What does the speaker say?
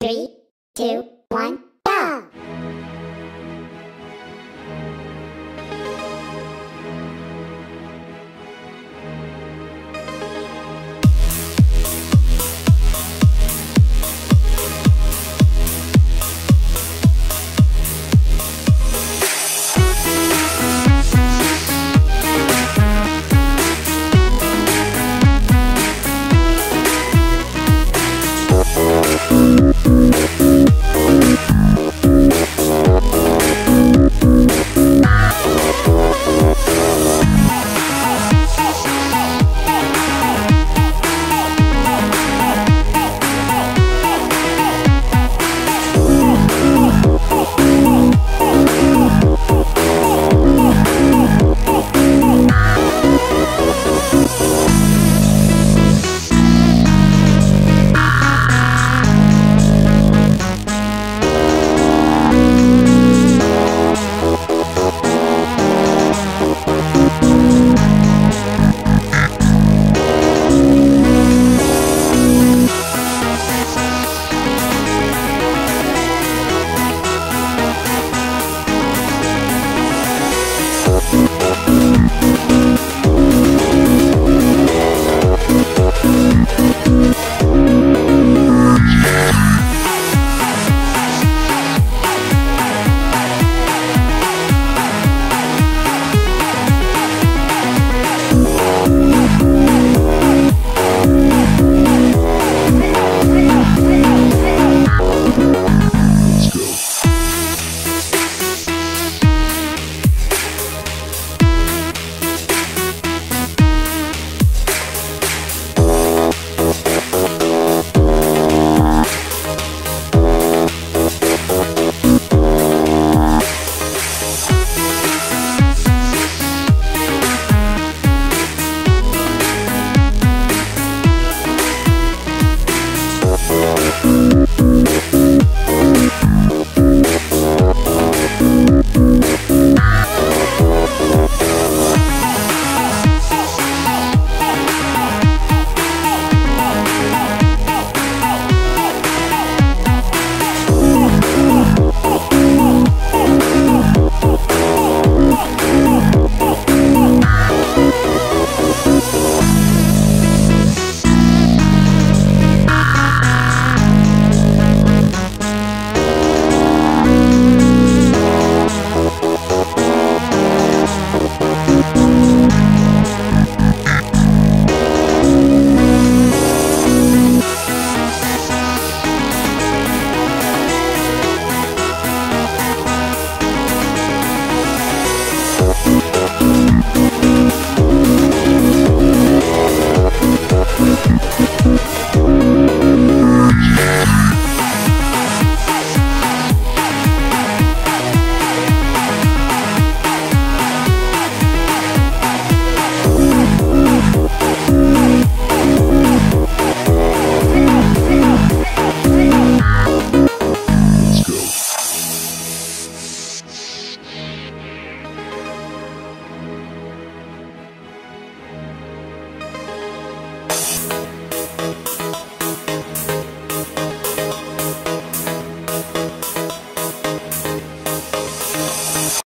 Three, two, one.